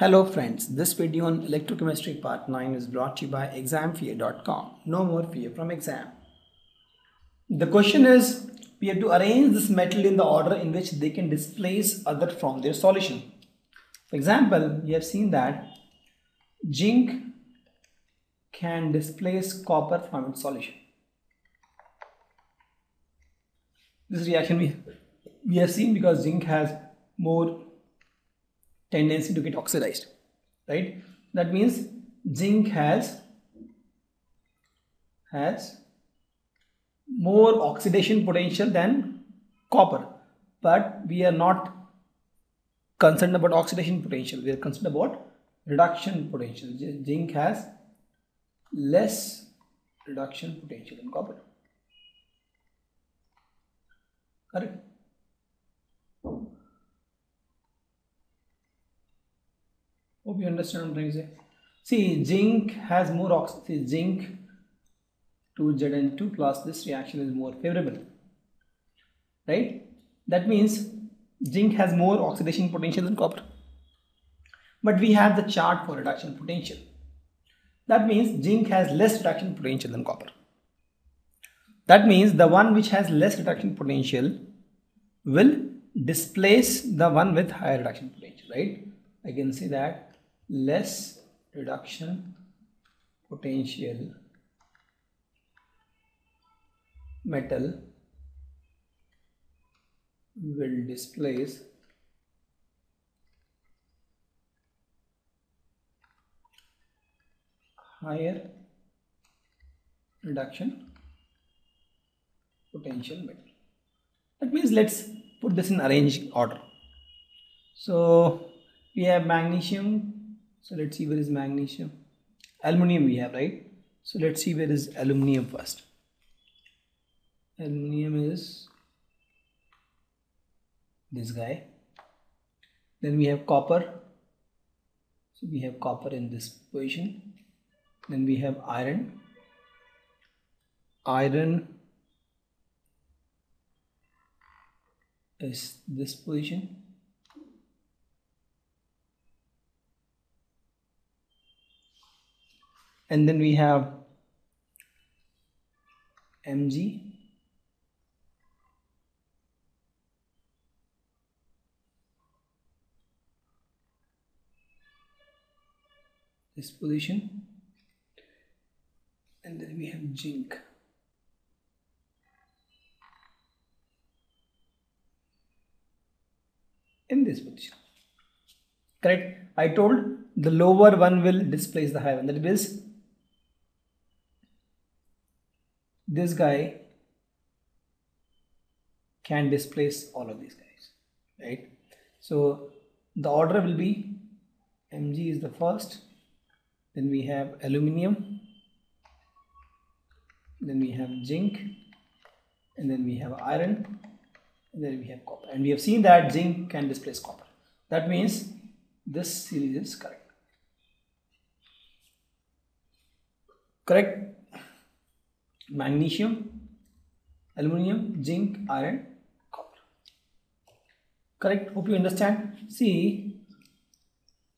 Hello friends, this video on electrochemistry part 9 is brought to you by examfear.com. No more fear from exam. The question is, we have to arrange this metal in the order in which they can displace other from their solution. For example, we have seen that zinc can displace copper from its solution. This reaction we, we have seen because zinc has more tendency to get oxidized right? That means zinc has has more oxidation potential than copper. But we are not concerned about oxidation potential. We are concerned about reduction potential. Zinc has less reduction potential than copper. Correct Hope you understand what I'm trying to say. See, zinc has more oxygen. Zinc to Zn2 plus this reaction is more favorable. Right? That means zinc has more oxidation potential than copper. But we have the chart for reduction potential. That means zinc has less reduction potential than copper. That means the one which has less reduction potential will displace the one with higher reduction potential, right? I can say that less reduction potential metal will displace higher reduction potential metal. That means let's put this in arranged order. So we have magnesium so let's see where is magnesium. Aluminium we have, right? So let's see where is aluminium first. Aluminium is this guy. Then we have copper. So we have copper in this position. Then we have iron. Iron is this position and then we have mg this position. And then we have zinc in this position. Correct? I told the lower one will displace the higher one. That is this guy can displace all of these guys right? So the order will be mg is the first then we have aluminium then we have zinc and then we have iron and then we have copper. And we have seen that zinc can displace copper. That means this series is correct. Correct magnesium, aluminium, zinc, iron, copper. Correct? Hope you understand. See,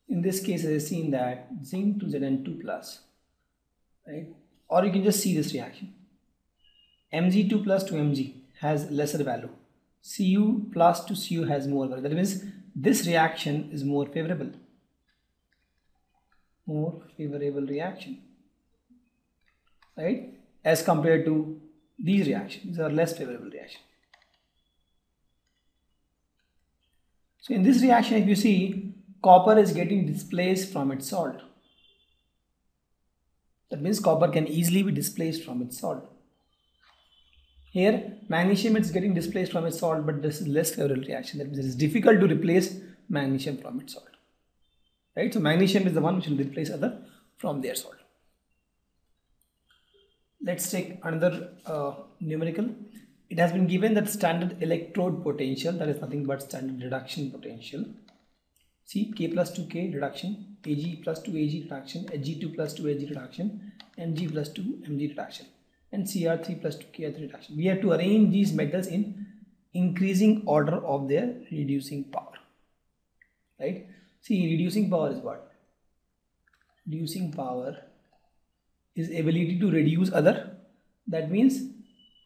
in this case, I have seen that zinc to Zn2 plus, right? Or you can just see this reaction. Mg2 plus to Mg has lesser value. Cu plus to Cu has more value. That means this reaction is more favorable. More favorable reaction. Right? As compared to these reactions. These are less favorable reactions. So in this reaction, if you see, copper is getting displaced from its salt. That means copper can easily be displaced from its salt. Here, magnesium is getting displaced from its salt, but this is less favorable reaction. That means it is difficult to replace magnesium from its salt. Right? So magnesium is the one which will replace other from their salt let's take another uh, numerical. It has been given that standard electrode potential that is nothing but standard reduction potential. See k plus 2k reduction ag plus 2 ag reduction ag2 plus 2ag reduction mg plus 2 mg reduction and cr3 plus 2 kr3 reduction. We have to arrange these metals in increasing order of their reducing power. Right? See, reducing power is what? Reducing power is ability to reduce other. That means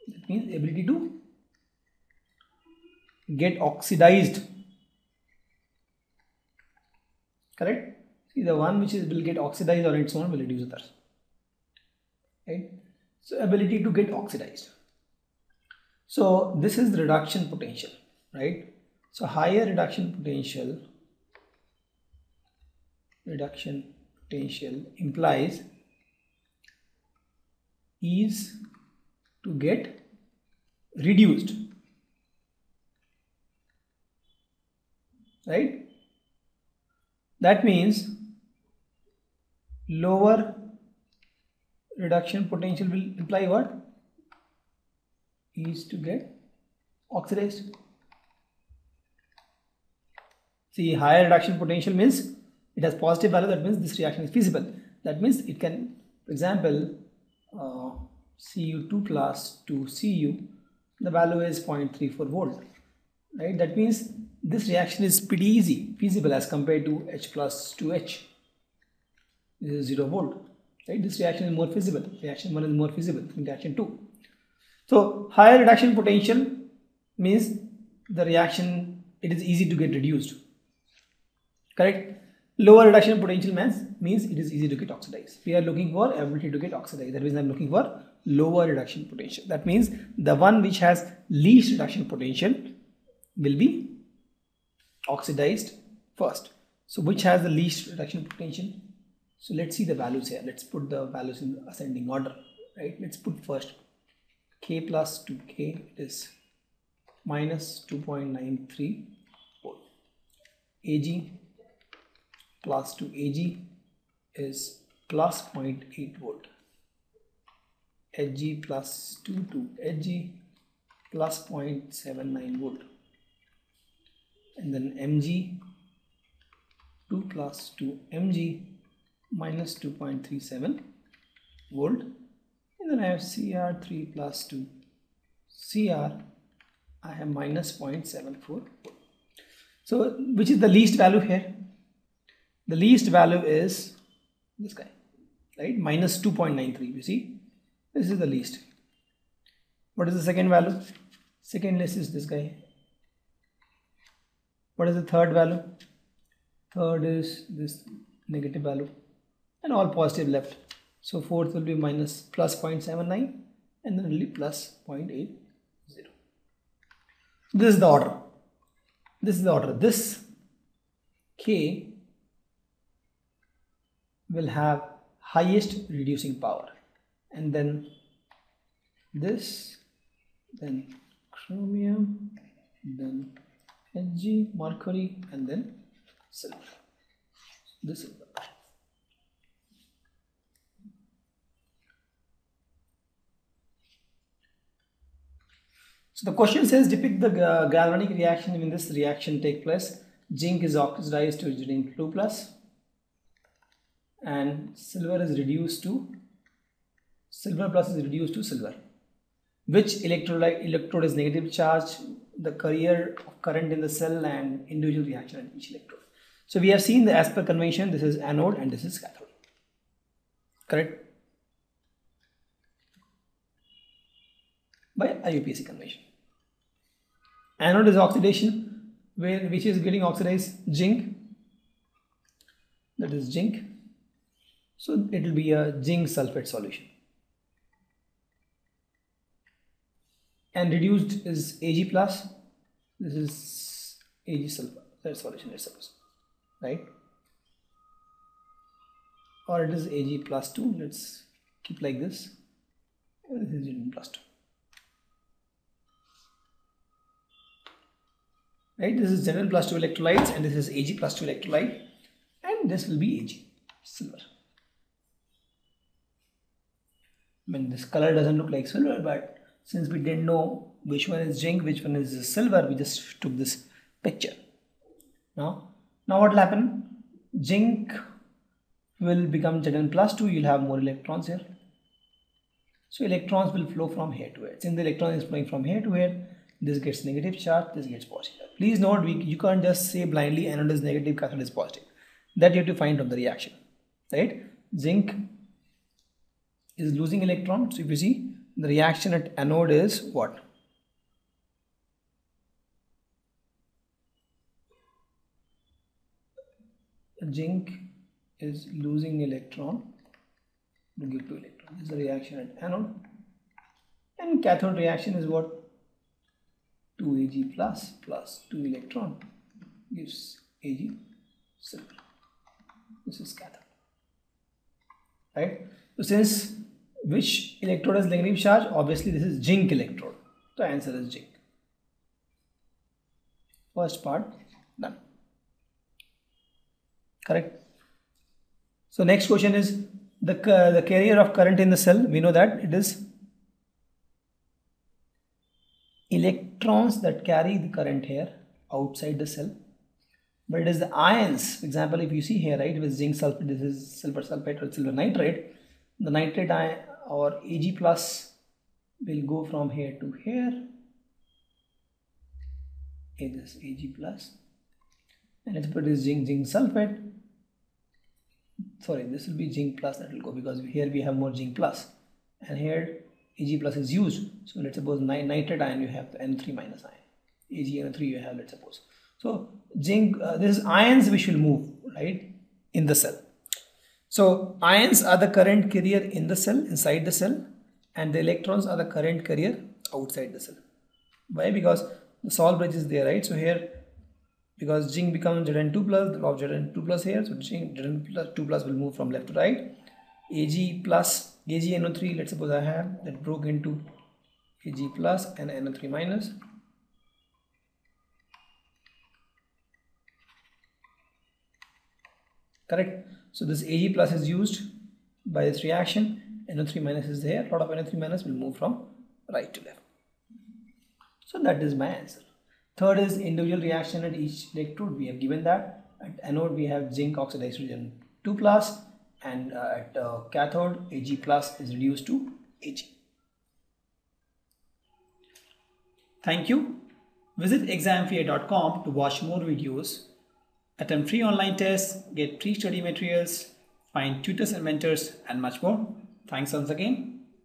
that means ability to get oxidized. Correct? See, the one which is will get oxidized on its own will reduce others. Right? So ability to get oxidized. So this is reduction potential, right? So higher reduction potential, reduction potential implies is to get reduced, right? That means lower reduction potential will imply what? Is to get oxidized. See, higher reduction potential means it has positive value, that means this reaction is feasible. That means it can, for example, uh, Cu2 plus to Cu, the value is 0.34 volt, right? That means this reaction is pretty easy, feasible as compared to H plus to H. This is 0 volt, right? This reaction is more feasible. Reaction 1 is more feasible than reaction 2. So higher reduction potential means the reaction, it is easy to get reduced, correct? Lower reduction potential means, means it is easy to get oxidized. We are looking for ability to get oxidized. That means I am looking for lower reduction potential. That means the one which has least reduction potential will be oxidized first. So which has the least reduction potential? So let's see the values here. Let's put the values in ascending order, right? Let's put first k plus 2k is minus 2.93 volt. Ag plus to Ag is plus 0.8 volt. Hg plus 2 to Hg plus 0.79 volt. And then Mg 2 plus 2 Mg minus 2.37 volt. And then I have Cr3 plus 2 Cr I have minus 0.74 volt. So which is the least value here? The least value is this guy right? Minus 2.93 you see? This is the least. What is the second value? Second list is this guy. What is the third value? Third is this negative value and all positive left. So fourth will be minus plus 0.79 and then only plus 0.80 this is the order. This is the order. This k will have highest reducing power. And then this then chromium then Hg mercury and then silver. The So the question says depict the galvanic reaction when this reaction take place. Zinc is oxidized to zinc 2 plus and silver is reduced to silver plus is reduced to silver which electrolyte electrode is negative charge the carrier of current in the cell and individual reaction at each electrode. So we have seen the as per convention this is anode and this is cathode. Correct? By IUPAC convention. Anode is oxidation where which is getting oxidized zinc. That is zinc so it will be a zinc sulfate solution. And reduced is Ag plus. This is Ag sulfur that solution itself, right? Or it is Ag plus 2. Let's keep like this. This is plus 2. Right, this is general plus 2 electrolytes and this is Ag plus 2 electrolyte and this will be Ag silver. I mean this color doesn't look like silver but since we didn't know which one is zinc which one is silver we just took this picture. Now now what will happen? Zinc will become Zn plus 2 you'll have more electrons here. So electrons will flow from here to here. Since the electron is flowing from here to here this gets negative charge this gets positive. Please note we, you can't just say blindly anode is negative cathode is positive. That you have to find from the reaction right? Zinc is losing electron so if you see the reaction at anode is what zinc is losing electron to give two electron. This is the reaction at anode. And cathode reaction is what? 2 Ag plus plus 2 electron gives Ag silver. This is cathode. Right? So since which electrode has negative charge? Obviously this is zinc electrode. The answer is zinc. First part done. Correct? So next question is the, the carrier of current in the cell. We know that it is electrons that carry the current here outside the cell. But it is the ions. For example, if you see here, right, with zinc sulfate, this is silver sulfate or silver nitrate. The nitrate or Ag plus will go from here to here. It is Ag plus. And let's put this zinc zinc sulfate. Sorry this will be zinc plus that will go because here we have more zinc plus. And here Ag plus is used. So let's suppose nitrate ion you have the N3 minus ion. AgNO3 you have let's suppose. So zinc uh, this is ions which will move right in the cell so ions are the current carrier in the cell inside the cell and the electrons are the current carrier outside the cell why because the salt bridge is there right so here because zinc becomes Zn2 plus, the law of Zn2 plus here, so Zn plus 2 plus will move from left to right. Ag plus AgNO3, let's suppose I have that broke into Ag plus and NO3 minus. Correct. So this Ag plus is used by this reaction. NO3 minus is there. A lot of NO3 minus will move from right to left. So that is my answer. Third is individual reaction at each electrode. We have given that. At anode, we have zinc oxidized hydrogen 2 plus and uh, at uh, cathode, Ag plus is reduced to Ag. Thank you. Visit examfear.com to watch more videos, attempt free online tests, get free study materials, find tutors and mentors and much more. Thanks once again.